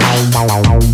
Bye.